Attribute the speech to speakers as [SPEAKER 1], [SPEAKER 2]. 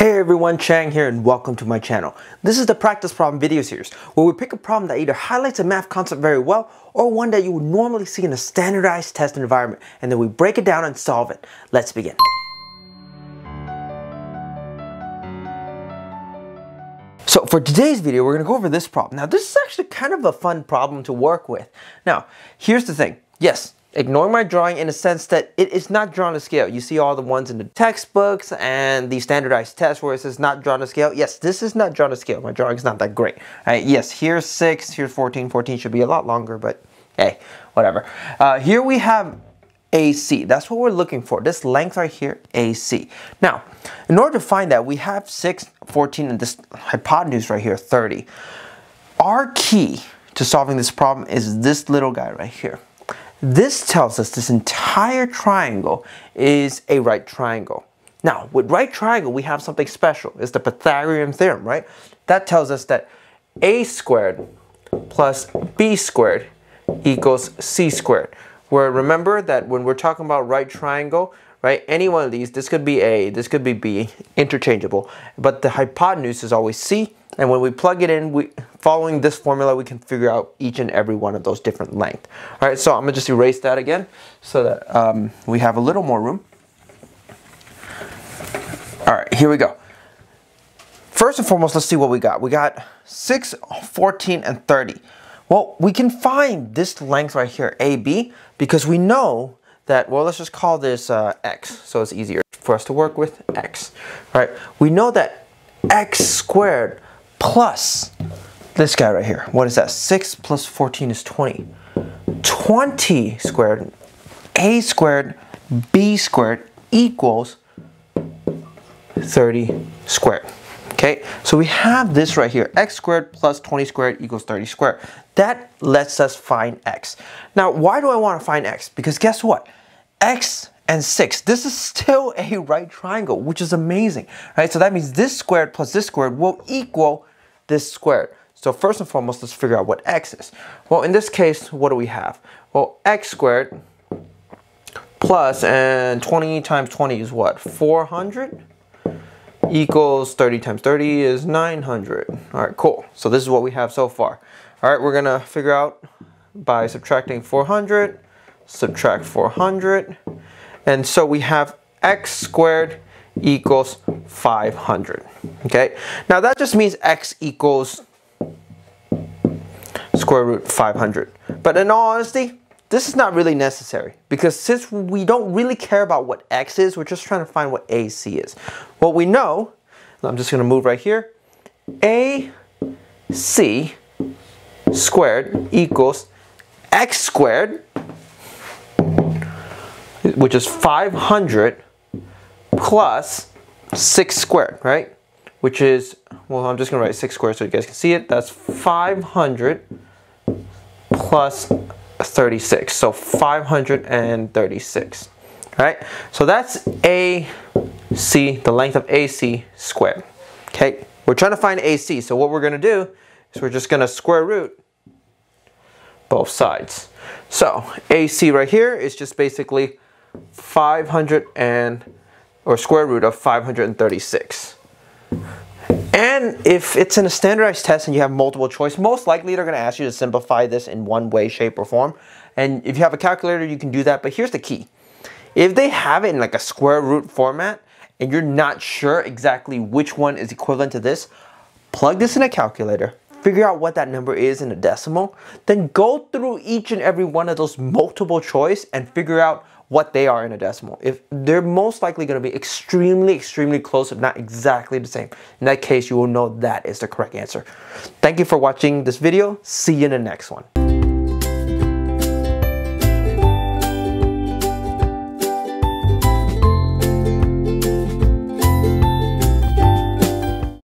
[SPEAKER 1] Hey everyone, Chang here and welcome to my channel. This is the practice problem video series where we pick a problem that either highlights a math concept very well or one that you would normally see in a standardized test environment and then we break it down and solve it. Let's begin. So for today's video, we're going to go over this problem. Now this is actually kind of a fun problem to work with. Now, here's the thing. Yes, ignoring my drawing in a sense that it is not drawn to scale. You see all the ones in the textbooks and the standardized tests where it says not drawn to scale. Yes, this is not drawn to scale. My drawing is not that great. Right, yes, here's 6, here's 14. 14 should be a lot longer, but hey, whatever. Uh, here we have AC. That's what we're looking for. This length right here, AC. Now, in order to find that, we have 6, 14, and this hypotenuse right here, 30. Our key to solving this problem is this little guy right here. This tells us this entire triangle is a right triangle. Now, with right triangle, we have something special. It's the Pythagorean theorem, right? That tells us that a squared plus b squared equals c squared. Where remember that when we're talking about right triangle, right, any one of these, this could be a, this could be b, interchangeable, but the hypotenuse is always c, and when we plug it in, we following this formula, we can figure out each and every one of those different lengths. All right, so I'm gonna just erase that again so that um, we have a little more room. All right, here we go. First and foremost, let's see what we got. We got 6, 14, and 30. Well, we can find this length right here, AB, because we know that, well, let's just call this uh, X, so it's easier for us to work with, X, right? We know that X squared plus this guy right here. What is that? 6 plus 14 is 20. 20 squared, a squared, b squared equals 30 squared. Okay, so we have this right here, x squared plus 20 squared equals 30 squared. That lets us find x. Now, why do I want to find x? Because guess what? X and 6, this is still a right triangle, which is amazing, right? So that means this squared plus this squared will equal this squared. So first and foremost, let's figure out what x is. Well, in this case, what do we have? Well, x squared plus, and 20 times 20 is what? 400 equals 30 times 30 is 900. All right, cool. So this is what we have so far. All right, we're gonna figure out by subtracting 400, subtract 400, and so we have x squared equals 500. Okay, now that just means x equals square root 500. But in all honesty, this is not really necessary because since we don't really care about what x is, we're just trying to find what AC is. What we know, I'm just going to move right here, AC squared equals x squared, which is 500 plus 6 squared, right? Which is, well, I'm just going to write 6 squared so you guys can see it. That's 500 plus 36. So 536. Right? So that's AC, the length of AC squared. Okay? We're trying to find AC. So what we're going to do is we're just going to square root both sides. So AC right here is just basically 500 and or square root of 536. And if it's in a standardized test and you have multiple choice, most likely they're going to ask you to simplify this in one way, shape, or form. And if you have a calculator, you can do that. But here's the key. If they have it in like a square root format and you're not sure exactly which one is equivalent to this, plug this in a calculator, figure out what that number is in a decimal, then go through each and every one of those multiple choice and figure out what they are in a decimal. If they're most likely going to be extremely, extremely close, if not exactly the same. In that case, you will know that is the correct answer. Thank you for watching this video. See you in the next one.